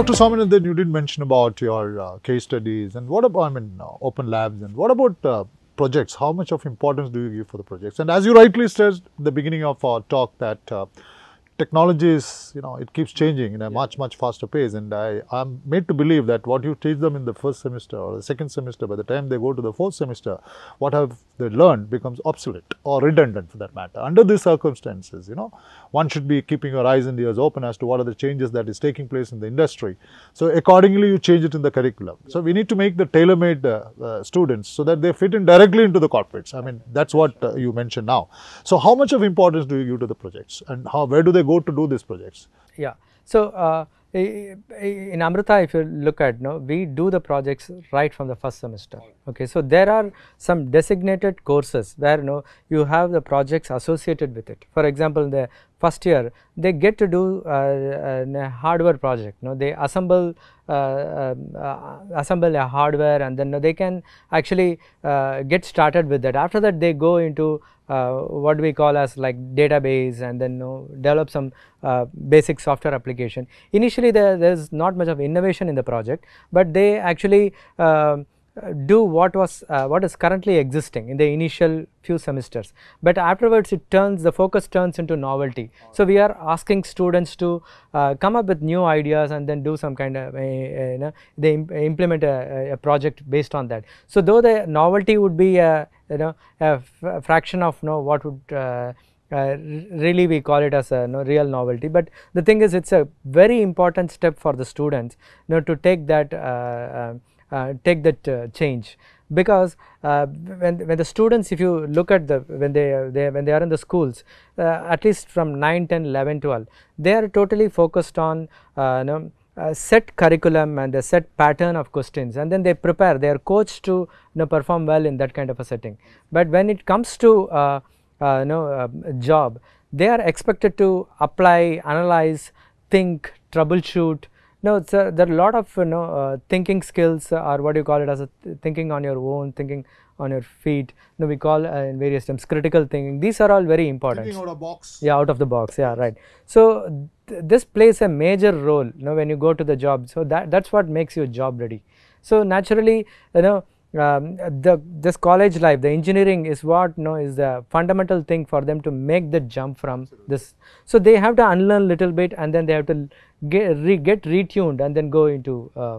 Dr. Swaminathan, you did mention about your uh, case studies and what about, I mean, uh, open labs and what about uh, projects? How much of importance do you give for the projects? And as you rightly said in the beginning of our talk that uh, technology is, you know, it keeps changing in a much, much faster pace. And I, I'm made to believe that what you teach them in the first semester or the second semester, by the time they go to the fourth semester, what have they learned becomes obsolete or redundant for that matter. Under these circumstances, you know, one should be keeping your eyes and ears open as to what are the changes that is taking place in the industry. So accordingly, you change it in the curriculum. So we need to make the tailor-made uh, uh, students so that they fit in directly into the corporates. I mean, that's what uh, you mentioned now. So how much of importance do you give to the projects and how, where do they go to do these projects? Yeah. So, uh, in Amrita, if you look at, no, we do the projects right from the first semester. Okay. So, there are some designated courses where, no, you have the projects associated with it. For example, the first year, they get to do uh, a hardware project. No, they assemble uh, uh, assemble a hardware, and then no, they can actually uh, get started with that. After that, they go into uh, what we call as like database and then you know, develop some uh, basic software application. Initially there is not much of innovation in the project, but they actually um, uh, do what was uh, what is currently existing in the initial few semesters. But afterwards it turns the focus turns into novelty. So we are asking students to uh, come up with new ideas and then do some kind of a, a, you know they im- implement a, a project based on that. So though the novelty would be a you know a f- fraction of you know what would uh, uh, really we call it as a no, real novelty. But the thing is it's a very important step for the students you know to take that uh, uh, uh, take that uh, change. Because uh, when, when the students if you look at the when they, uh, they when they are in the schools uh, at least from 9 10 11 12 they are totally focused on uh, you know, set curriculum and a set pattern of questions and then they prepare. They are coached to you know, perform well in that kind of a setting. But when it comes to uh, uh, you know uh, job they are expected to apply analyze think troubleshoot no it's a, there are a lot of you know uh, thinking skills uh, or what do you call it as a th- thinking on your own thinking on your feet. No we call uh, in various terms critical thinking. These are all very important. Thinking out of box. yeah out of the box. Yeah right. So th- this plays a major role you know when you go to the job. So that that's what makes you job ready. So naturally you know um, the this college life the engineering is what you know is the fundamental thing for them to make the jump from this. So they have to unlearn a little bit and then they have to get re, get retuned and then go into uh,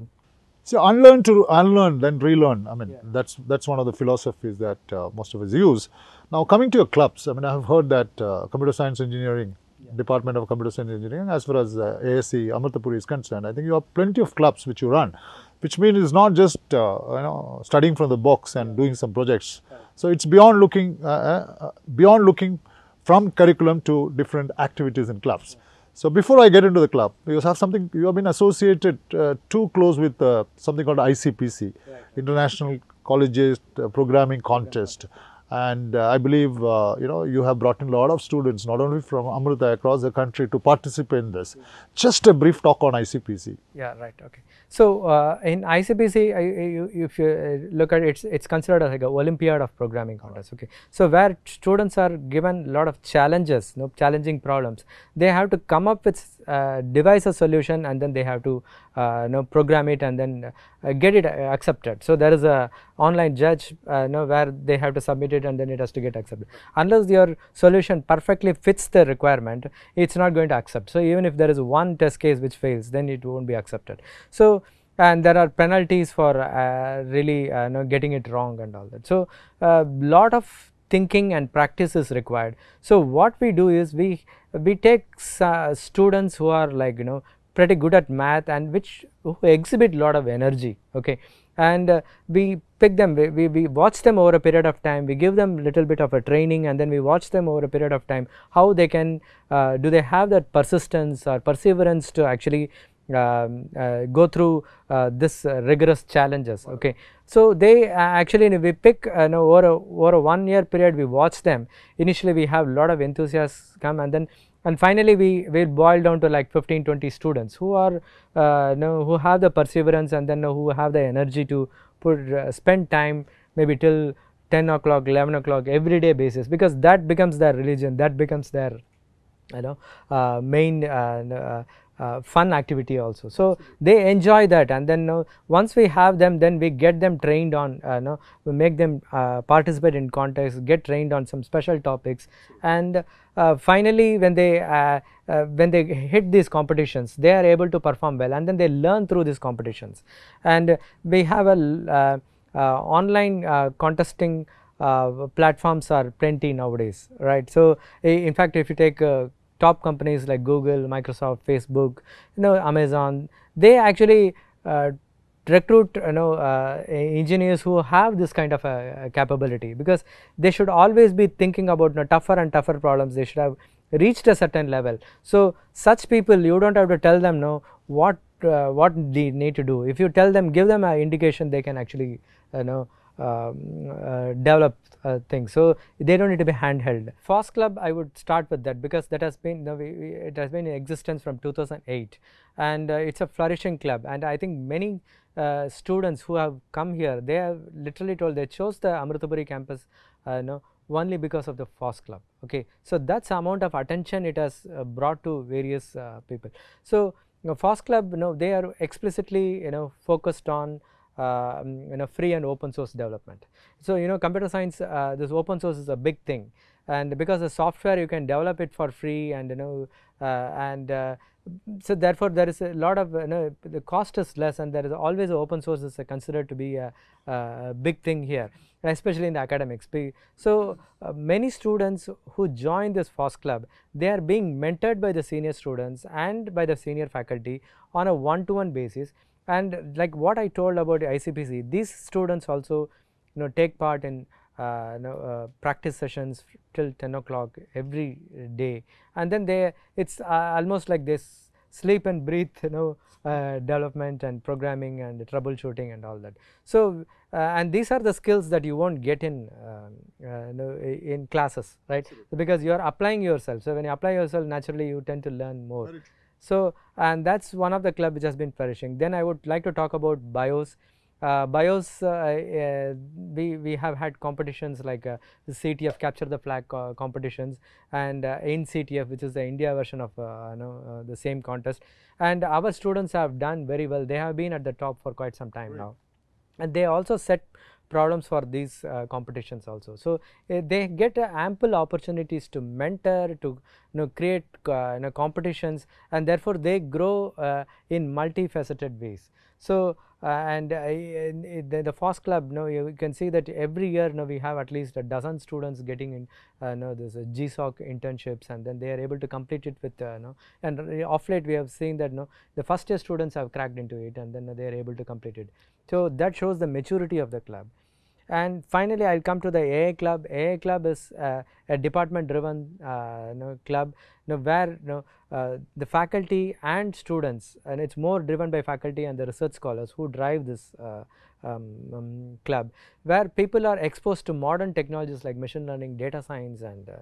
So unlearn to unlearn, then relearn. I mean, that's that's one of the philosophies that uh, most of us use. Now, coming to your clubs, I mean, I have heard that uh, computer science engineering, Department of Computer Science Engineering, as far as uh, ASC Amritapuri is concerned, I think you have plenty of clubs which you run, which means it's not just uh, you know studying from the books and doing some projects. So it's beyond looking uh, uh, beyond looking from curriculum to different activities in clubs. So before I get into the club, you have something you have been associated uh, too close with uh, something called ICPC, International Colleges Programming Contest, and uh, I believe uh, you know you have brought in a lot of students, not only from Amrita across the country, to participate in this. Just a brief talk on ICPC. Yeah, right. Okay. So uh, in ICPC, I, you, if you uh, look at it, it's, it's considered as like a Olympiad of programming contest. Okay. So where students are given a lot of challenges, no challenging problems, they have to come up with uh, devise a solution and then they have to uh, you know program it and then get it accepted. So there is a online judge, you know, where they have to submit it and then it has to get accepted. Unless your solution perfectly fits the requirement, it's not going to accept. So even if there is one test case which fails, then it won't be accepted. So and there are penalties for uh, really uh, you know, getting it wrong and all that. So a lot of thinking and practice is required. So what we do is we we take uh, students who are like you know pretty good at math and which who exhibit lot of energy. Okay, and uh, we pick them we, we, we watch them over a period of time we give them little bit of a training and then we watch them over a period of time how they can uh, do they have that persistence or perseverance to actually um, uh, go through uh, this uh, rigorous challenges okay? So they uh, actually we pick uh, no, over a, over a one year period we watch them. Initially we have lot of enthusiasts come and then and finally we will boil down to like 15 20 students who are uh, know, who have the perseverance and then who have the energy to put uh, spend time maybe till 10 o'clock 11 o'clock everyday basis because that becomes their religion that becomes their you know uh, main uh, uh, fun activity also. So, they enjoy that and then uh, once we have them then we get them trained on uh, know, we make them uh, participate in contests, get trained on some special topics and finally when they when they hit these competitions they are able to perform well and then they learn through these competitions and we have a online contesting platforms are plenty nowadays right so in fact if you take top companies like Google, Microsoft, Facebook, you know, Amazon, they actually uh, recruit you know uh, engineers who have this kind of a, a capability because they should always be thinking about you know, tougher and tougher problems. They should have reached a certain level. So such people, you don't have to tell them no what uh, what they need to do. If you tell them, give them an indication, they can actually you know um, uh, develop uh, things. So, they do not need to be handheld. FOSS Club I would start with that because that has been we, we, it has been in existence from 2008 and uh, it is a flourishing club and I think many uh, students who have come here they have literally told they chose the Amritapuri campus uh, know, only because of the FOSS Club. Okay. So, that is the amount of attention it has uh, brought to various people. So, you know, FOSS Club you know they are explicitly you know focused on you know free and open source development. So, you know computer science uh, this open source is a big thing and because the software you can develop it for free and you know uh, and uh, so therefore there is a lot of you know the cost is less and there is always open source is considered to be a, a big thing here especially in the academics. So, uh, many students who join this FOSS club they are being mentored by the senior students and by the senior faculty on a one to one basis and like what I told about ICPC these students also you know take part in uh, you know, uh, practice sessions till 10 o'clock every day and then they it's uh, almost like this sleep and breathe you know uh, development and programming and troubleshooting and all that. So, uh, and these are the skills that you won't get in uh, you know, in classes right because you are applying yourself. So, when you apply yourself naturally you tend to learn more. So, and that is one of the club which has been flourishing. Then I would like to talk about BIOS. Uh, BIOS, uh, uh, we, we have had competitions like uh, the CTF Capture the Flag co- competitions and uh, InCTF which is the India version of uh, you know, uh, the same contest and our students have done very well. They have been at the top for quite some time Great. now and they also set problems for these uh, competitions also. So, uh, they get uh, ample opportunities to mentor, to you know create uh, you know competitions and therefore, they grow uh, in multifaceted ways. So, and uh, the, the FOSS club know you can see that every year know, we have at least a dozen students getting in uh, know this uh, GSOC internships and then they are able to complete it with uh, know and uh, of late we have seen that know the first year students have cracked into it and then they are able to complete it. So, that shows the maturity of the club. And finally, I will come to the AA club. AA club is uh, a department driven uh, you know, club you know, where you know, uh, the faculty and students and it is more driven by faculty and the research scholars who drive this uh, um, um, club where people are exposed to modern technologies like machine learning, data science and uh,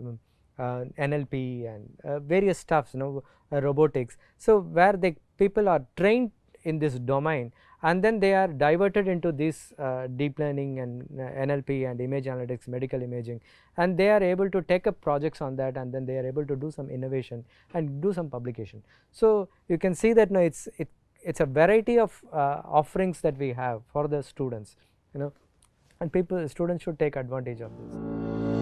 know, uh, NLP and various stuffs you know robotics. So, where the people are trained in this domain and then they are diverted into this uh, deep learning and uh, NLP and image analytics, medical imaging and they are able to take up projects on that and then they are able to do some innovation and do some publication. So, you can see that now it is it, it's a variety of uh, offerings that we have for the students you know and people students should take advantage of this.